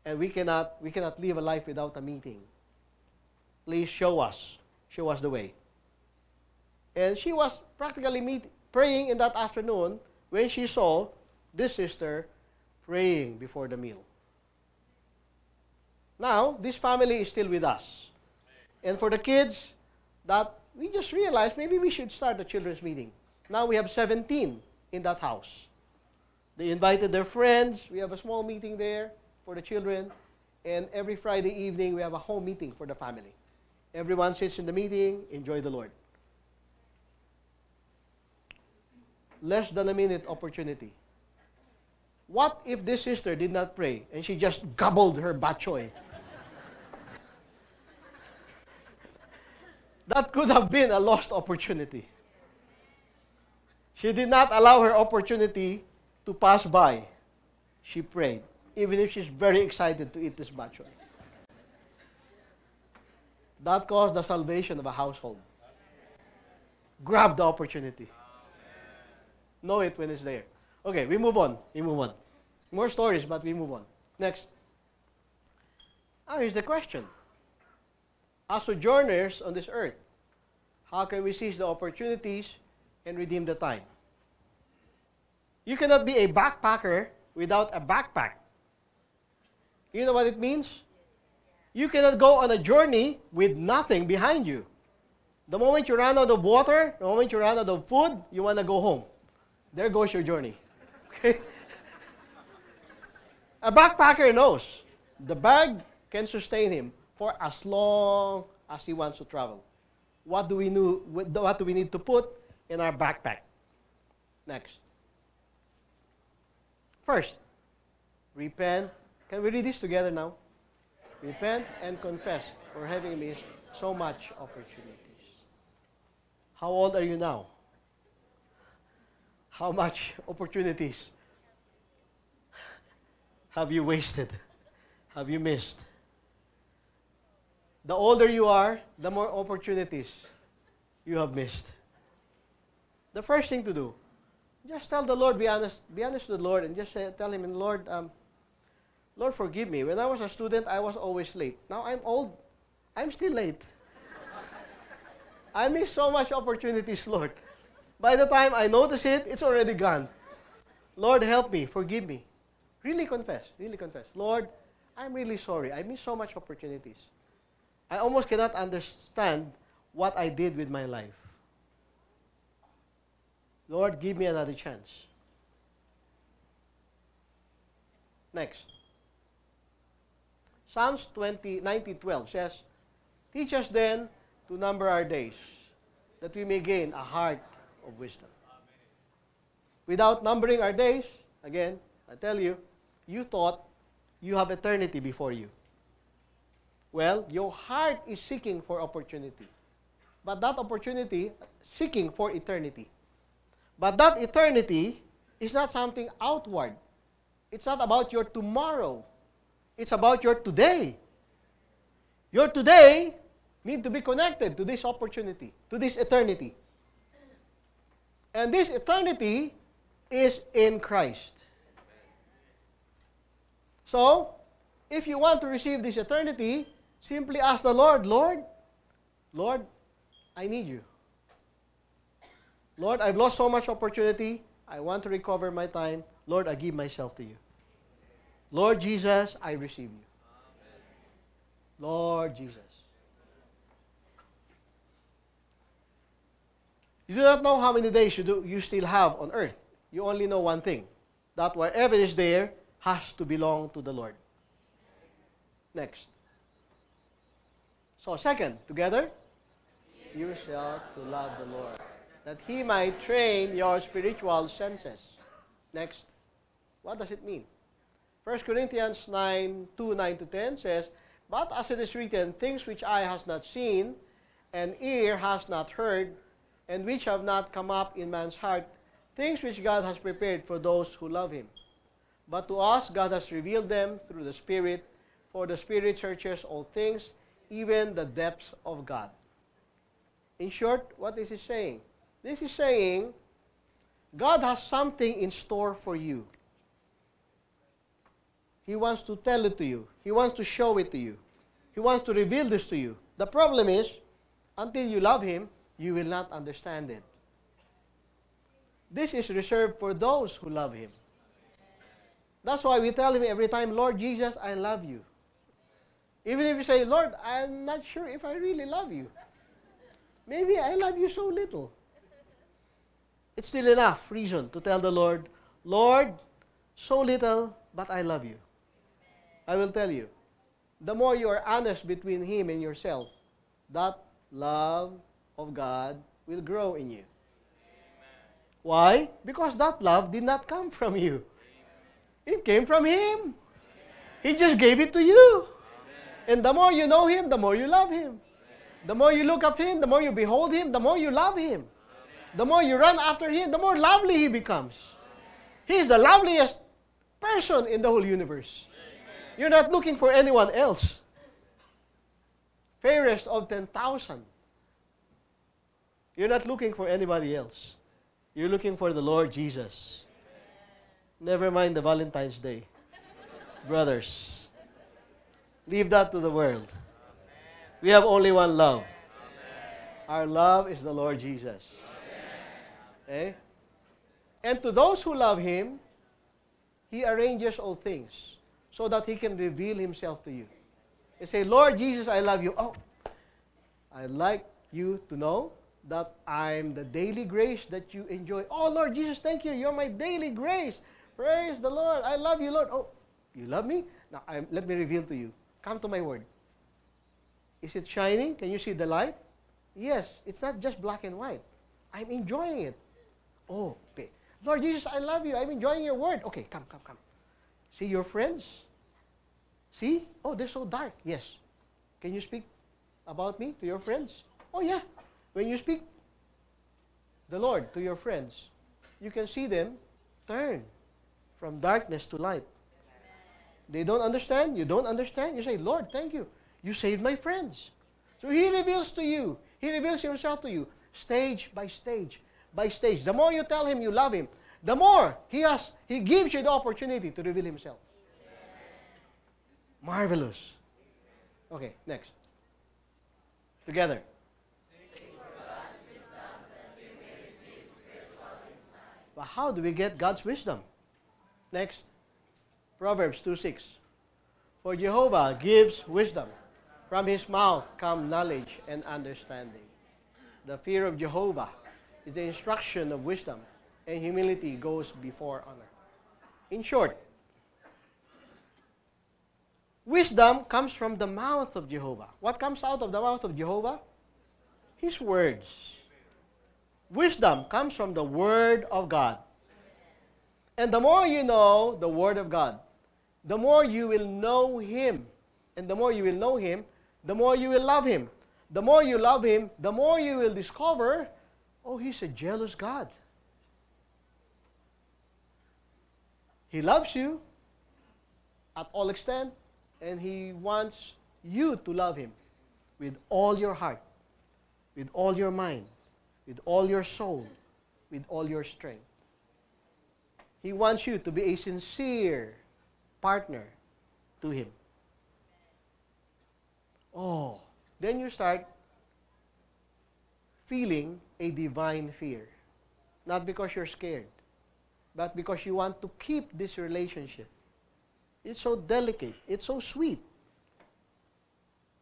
and we, cannot, we cannot live a life without a meeting. Please show us. Show us the way. And she was practically meet, praying in that afternoon when she saw this sister praying before the meal. Now, this family is still with us. And for the kids, that we just realized maybe we should start a children's meeting. Now we have 17 in that house. They invited their friends. We have a small meeting there for the children. And every Friday evening, we have a home meeting for the family. Everyone sits in the meeting, enjoy the Lord. less than a minute opportunity. What if this sister did not pray and she just gobbled her batchoy? that could have been a lost opportunity. She did not allow her opportunity to pass by. She prayed, even if she's very excited to eat this batchoy. That caused the salvation of a household. Grab the opportunity. Know it when it's there. Okay, we move on. We move on. More stories, but we move on. Next. Now, here's the question. As sojourners on this earth, how can we seize the opportunities and redeem the time? You cannot be a backpacker without a backpack. You know what it means? You cannot go on a journey with nothing behind you. The moment you run out of water, the moment you run out of food, you want to go home. There goes your journey. Okay? A backpacker knows the bag can sustain him for as long as he wants to travel. What do we, know, what do we need to put in our backpack? Next. First, repent. Can we read this together now? Repent and confess for having missed so much opportunities. How old are you now? How much opportunities have you wasted? Have you missed? The older you are, the more opportunities you have missed. The first thing to do, just tell the Lord, be honest, be honest with the Lord, and just say, tell Him, Lord, um, Lord, forgive me. When I was a student, I was always late. Now I'm old, I'm still late. I miss so much opportunities, Lord. By the time I notice it, it's already gone. Lord, help me, forgive me. Really confess, really confess. Lord, I'm really sorry. I miss so much opportunities. I almost cannot understand what I did with my life. Lord, give me another chance. Next. Psalms 20, 19, 12 says, Teach us then to number our days, that we may gain a heart of wisdom. Without numbering our days, again, I tell you, you thought you have eternity before you. Well, your heart is seeking for opportunity. But that opportunity, seeking for eternity. But that eternity is not something outward. It's not about your tomorrow. It's about your today. Your today need to be connected to this opportunity, to this eternity. And this eternity is in Christ. So, if you want to receive this eternity, simply ask the Lord, Lord, Lord, I need you. Lord, I've lost so much opportunity. I want to recover my time. Lord, I give myself to you. Lord Jesus, I receive you. Lord Jesus. You do not know how many days you, do, you still have on earth. You only know one thing that wherever is there has to belong to the Lord. Next. So, second, together, yourself to love the Lord, that He might train your spiritual senses. Next. What does it mean? 1 Corinthians 9 2 9 to 10 says, But as it is written, things which eye has not seen, and ear has not heard, and which have not come up in man's heart, things which God has prepared for those who love him. But to us, God has revealed them through the Spirit, for the Spirit searches all things, even the depths of God. In short, what is he saying? This is saying, God has something in store for you. He wants to tell it to you. He wants to show it to you. He wants to reveal this to you. The problem is, until you love Him, you will not understand it. This is reserved for those who love Him. That's why we tell Him every time, Lord Jesus, I love you. Even if you say, Lord, I'm not sure if I really love you. Maybe I love you so little. It's still enough reason to tell the Lord, Lord, so little, but I love you. I will tell you, the more you are honest between Him and yourself, that love of God will grow in you. Amen. Why? Because that love did not come from you. Amen. It came from Him. Amen. He just gave it to you. And the more you know Him, the more you love Him. The more you look up Him, the more you behold Him, the more you love Him. The more you run after Him, the more lovely He becomes. He is the loveliest person in the whole universe. You're not looking for anyone else. Fairest of 10,000. You're not looking for anybody else. You're looking for the Lord Jesus. Never mind the Valentine's Day. Brothers, leave that to the world. We have only one love. Our love is the Lord Jesus. Okay? And to those who love Him, He arranges all things so that He can reveal Himself to you. You say, Lord Jesus, I love you. Oh, I'd like you to know that I'm the daily grace that you enjoy. Oh, Lord Jesus, thank you. You're my daily grace. Praise the Lord. I love you, Lord. Oh, you love me? Now, I'm, let me reveal to you. Come to my word. Is it shining? Can you see the light? Yes, it's not just black and white. I'm enjoying it. Oh, okay. Lord Jesus, I love you. I'm enjoying your word. Okay, come, come, come. See your friends? See? Oh, they're so dark. Yes. Can you speak about me to your friends? Oh, yeah. When you speak the Lord to your friends, you can see them turn from darkness to light. They don't understand. You don't understand. You say, Lord, thank you. You saved my friends. So He reveals to you. He reveals Himself to you stage by stage by stage. The more you tell Him you love Him, the more He has He gives you the opportunity to reveal Himself. Marvelous. Okay, next. Together. But how do we get God's wisdom? Next. Proverbs 2 6. For Jehovah gives wisdom. From his mouth come knowledge and understanding. The fear of Jehovah is the instruction of wisdom, and humility goes before honor. In short, wisdom comes from the mouth of Jehovah. What comes out of the mouth of Jehovah? His words. Wisdom comes from the Word of God. And the more you know the Word of God, the more you will know Him. And the more you will know Him, the more you will love Him. The more you love Him, the more you will discover, oh, He's a jealous God. He loves you at all extent, and He wants you to love Him with all your heart, with all your mind, with all your soul, with all your strength. He wants you to be a sincere partner to Him. Oh, then you start feeling a divine fear. Not because you're scared, but because you want to keep this relationship. It's so delicate, it's so sweet.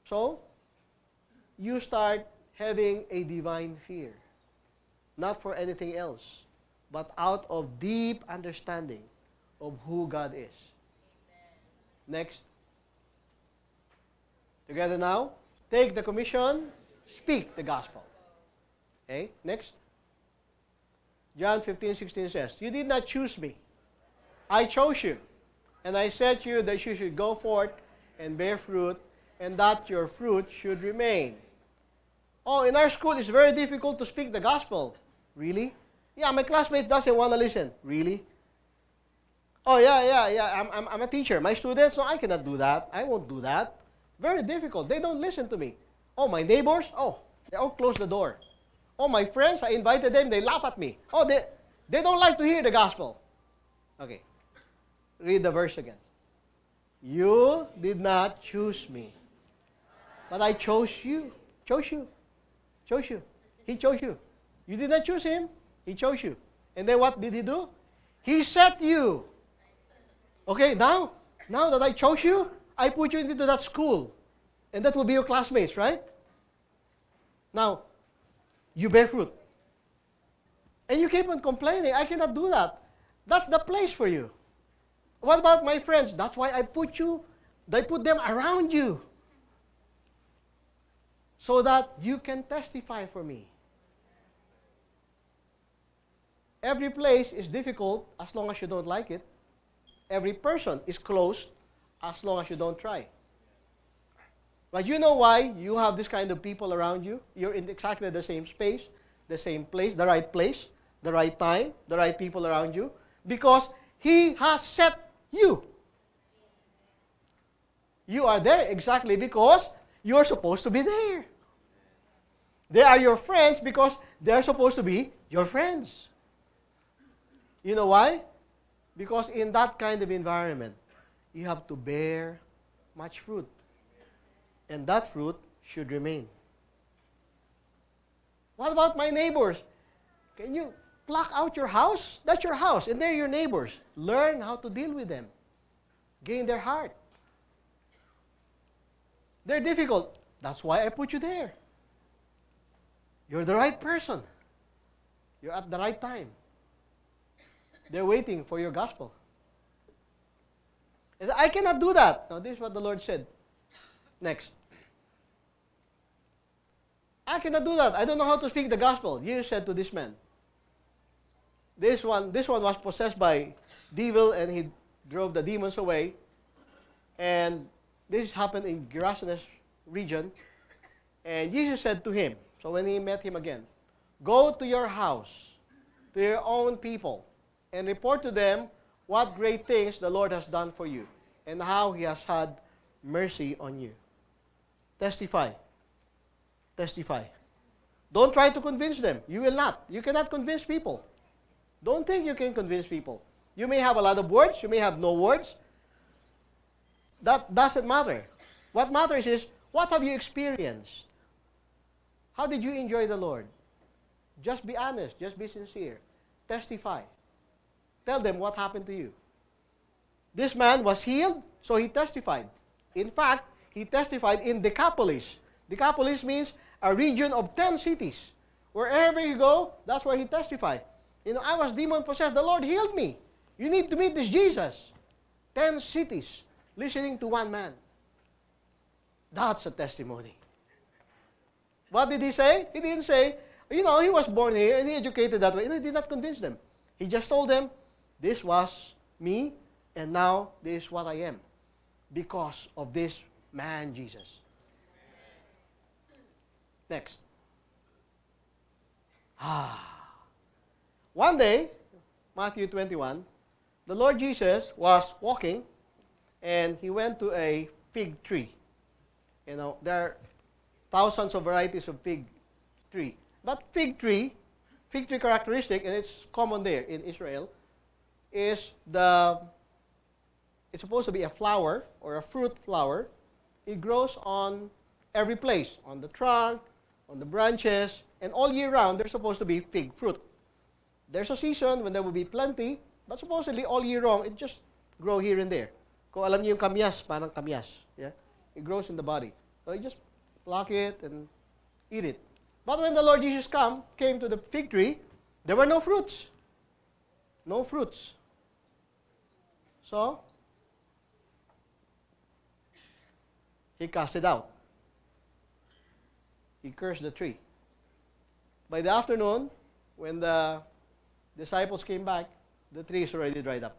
So, you start having a divine fear. Not for anything else, but out of deep understanding of who God is. Next. Together now. Take the commission, speak the gospel. Okay, next. John 15, 16 says, You did not choose me. I chose you. And I said to you that you should go forth and bear fruit, and that your fruit should remain. Oh, in our school, it's very difficult to speak the gospel. Really? Yeah, my classmates doesn't want to listen. Really? Oh, yeah, yeah, yeah. I'm, I'm, I'm a teacher. My students, no, I cannot do that. I won't do that. Very difficult. They don't listen to me. Oh, my neighbors, oh, they all close the door. Oh, my friends, I invited them, they laugh at me. Oh, they, they don't like to hear the gospel. Okay. Read the verse again. You did not choose me, but I chose you. Chose you. Chose you. He chose you. You did not choose him, he chose you. And then what did he do? He set you. Okay, now, now that I chose you, I put you into that school. And that will be your classmates, right? Now, you bear fruit. And you keep on complaining, I cannot do that. That's the place for you. What about my friends? That's why I put you, I put them around you. So that you can testify for me. Every place is difficult as long as you don't like it. Every person is closed as long as you don't try. But you know why you have this kind of people around you? You're in exactly the same space, the same place, the right place, the right time, the right people around you. Because He has set you. You are there exactly because you're supposed to be there. They are your friends because they're supposed to be your friends. You know why? Because in that kind of environment, you have to bear much fruit. And that fruit should remain. What about my neighbors? Can you pluck out your house? That's your house, and they're your neighbors. Learn how to deal with them, gain their heart. They're difficult. That's why I put you there. You're the right person. You're at the right time. They're waiting for your gospel. I cannot do that. Now, this is what the Lord said. Next. I cannot do that. I don't know how to speak the gospel. Jesus said to this man. This one, this one was possessed by devil and he drove the demons away. And this happened in Gerasenes region. And Jesus said to him, so when he met him again, Go to your house, to your own people, and report to them what great things the Lord has done for you, and how he has had mercy on you. Testify. Testify. Don't try to convince them. You will not. You cannot convince people. Don't think you can convince people. You may have a lot of words, you may have no words. That doesn't matter. What matters is what have you experienced? How did you enjoy the Lord? Just be honest, just be sincere. Testify. Tell them what happened to you. This man was healed, so he testified. In fact, he testified in Decapolis. Decapolis means a region of 10 cities. Wherever you go, that's where he testified. You know, I was demon possessed. The Lord healed me. You need to meet this Jesus. 10 cities listening to one man. That's a testimony. What did he say? He didn't say, you know, he was born here and he educated that way. he did not convince them. He just told them, this was me and now this is what I am because of this man Jesus. Next. Ah. One day, Matthew 21, the Lord Jesus was walking and he went to a fig tree. You know, there are thousands of varieties of fig tree. But fig tree, fig tree characteristic, and it's common there in Israel, is the, it's supposed to be a flower or a fruit flower. It grows on every place, on the trunk, on the branches, and all year round, there's supposed to be fig fruit. There's a season when there will be plenty, but supposedly all year long, it just grow here and there. Kung alam niyo yung kamyas, parang kamyas. Yeah? It grows in the body. So you just pluck it, and eat it. But when the Lord Jesus come, came to the fig tree, there were no fruits. No fruits. So, he cast it out. He cursed the tree. By the afternoon, when the disciples came back, the tree is already dried up.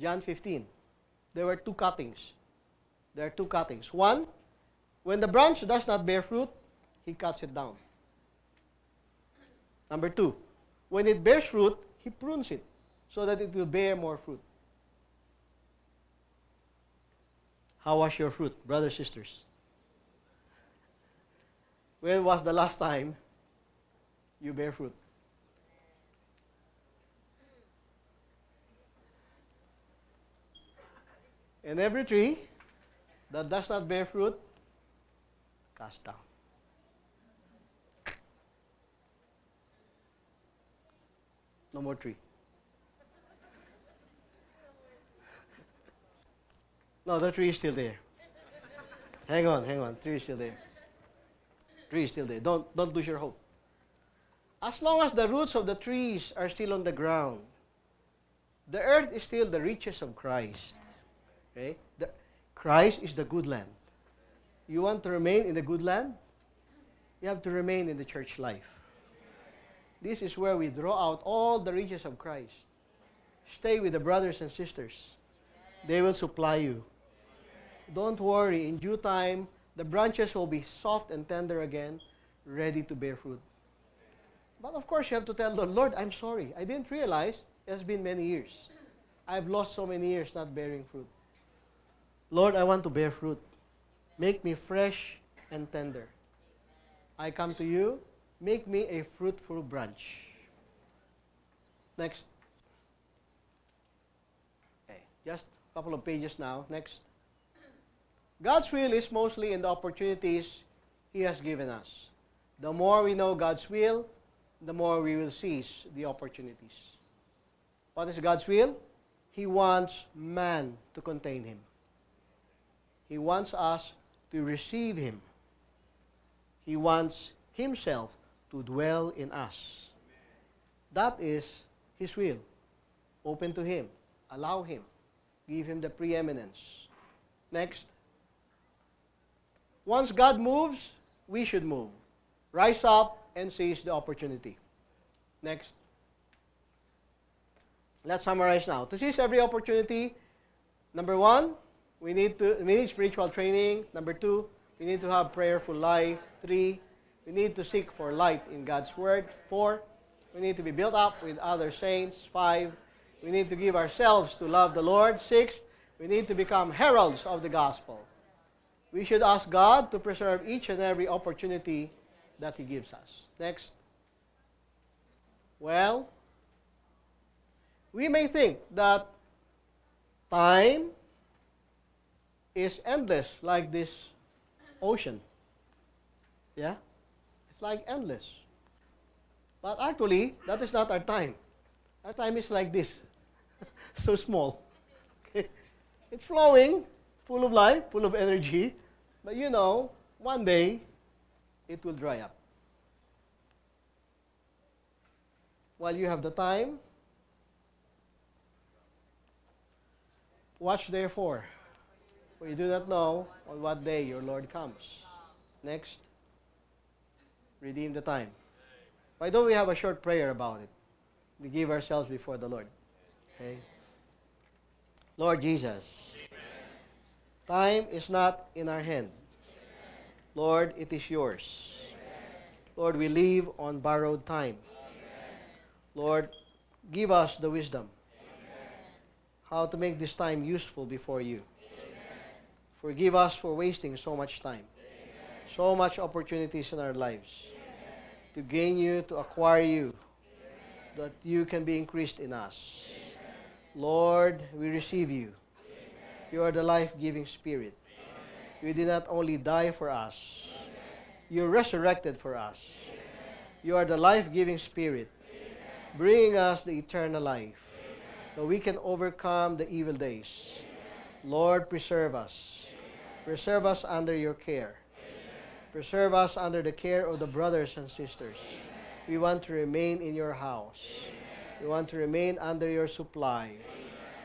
John 15. There were two cuttings. There are two cuttings. One, when the branch does not bear fruit, he cuts it down. Number two, when it bears fruit, he prunes it so that it will bear more fruit. How was your fruit, brothers, sisters? When was the last time you bear fruit? And every tree that does not bear fruit, cast down. No more tree. No, the tree is still there. hang on, hang on. Tree is still there. Tree is still there. Don't, don't lose your hope. As long as the roots of the trees are still on the ground, the earth is still the riches of Christ. Okay? The, Christ is the good land. You want to remain in the good land? You have to remain in the church life. This is where we draw out all the riches of Christ. Stay with the brothers and sisters. They will supply you. Don't worry, in due time, the branches will be soft and tender again, ready to bear fruit. But of course, you have to tell the Lord, I'm sorry. I didn't realize it has been many years. I've lost so many years not bearing fruit. Lord, I want to bear fruit. Make me fresh and tender. I come to you. Make me a fruitful branch. Next. Okay, just a couple of pages now. Next. God's will is mostly in the opportunities He has given us. The more we know God's will, the more we will seize the opportunities. What is God's will? He wants man to contain Him. He wants us to receive Him. He wants Himself to dwell in us. That is His will. Open to Him. Allow Him. Give Him the preeminence. Next. Once God moves, we should move. Rise up and seize the opportunity. Next. Let's summarize now. To seize every opportunity, number one, we need, to, we need spiritual training. Number two, we need to have prayerful life. Three, we need to seek for light in God's Word. Four, we need to be built up with other saints. Five, we need to give ourselves to love the Lord. Six, we need to become heralds of the gospel. We should ask God to preserve each and every opportunity that He gives us. Next. Well, we may think that time is endless like this ocean. Yeah? It's like endless. But actually, that is not our time. Our time is like this. so small. It's flowing, full of life, full of energy. But you know, one day, it will dry up. While you have the time, watch therefore, for you do not know on what day your Lord comes. Next, redeem the time. Why don't we have a short prayer about it? We give ourselves before the Lord. Okay? Lord Jesus, time is not in our hand. Lord, it is yours. Lord, we live on borrowed time. Lord, give us the wisdom how to make this time useful before you. Forgive us for wasting so much time, so much opportunities in our lives to gain you, to acquire you, that you can be increased in us. Lord, we receive you. You are the life giving Spirit. You did not only die for us, you resurrected for us. You are the life giving Spirit, bringing us the eternal life, that we can overcome the evil days. Lord, preserve us. Preserve us under your care. Preserve us under the care of the brothers and sisters. We want to remain in your house. We want to remain under your supply.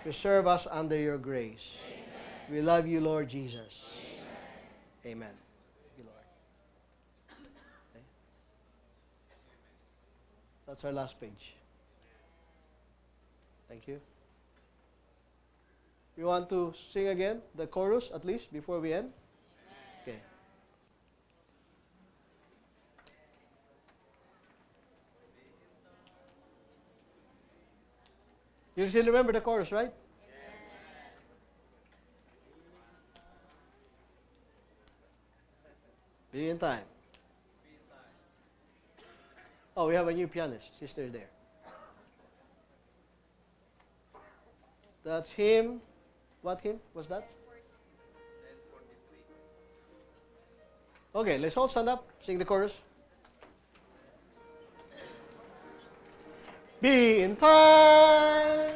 Preserve us under your grace. We love you, Lord Jesus. Amen. You, Lord. Okay. That's our last page. Thank you. You want to sing again, the chorus at least, before we end? Okay. You still remember the chorus, right? Be in time. Oh, we have a new pianist. Sister there. That's him. What him? What's that? Okay, let's all stand up, sing the chorus. Be in time.